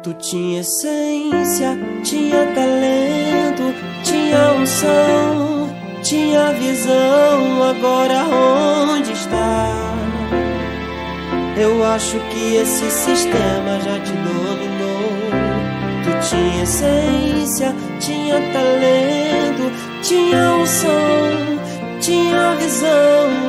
Tu tinha essência, tinha talento, tinha unção, tinha visão, agora onde está? Eu acho que esse sistema já te dominou. Tu tinha essência, tinha talento, tinha unção, tinha visão,